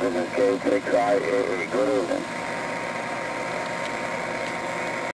this is K6IAA. Good.